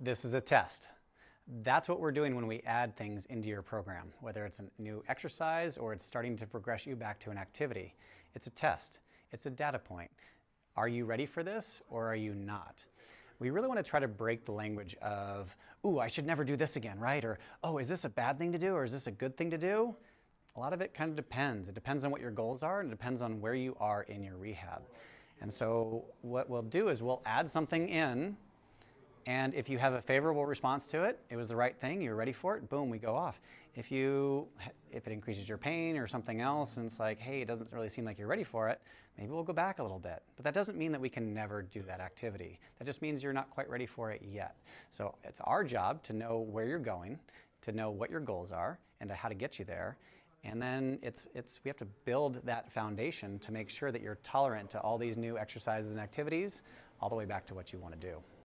This is a test. That's what we're doing when we add things into your program, whether it's a new exercise or it's starting to progress you back to an activity. It's a test. It's a data point. Are you ready for this or are you not? We really want to try to break the language of, ooh, I should never do this again, right? Or, oh, is this a bad thing to do or is this a good thing to do? A lot of it kind of depends. It depends on what your goals are and it depends on where you are in your rehab. And so what we'll do is we'll add something in and if you have a favorable response to it, it was the right thing, you're ready for it, boom, we go off. If you, if it increases your pain or something else, and it's like, hey, it doesn't really seem like you're ready for it, maybe we'll go back a little bit. But that doesn't mean that we can never do that activity. That just means you're not quite ready for it yet. So it's our job to know where you're going, to know what your goals are, and to how to get you there. And then it's, it's, we have to build that foundation to make sure that you're tolerant to all these new exercises and activities all the way back to what you want to do.